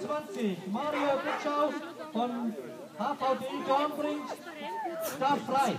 22 Mario Bitschau von HVD Dornbrink, Start frei.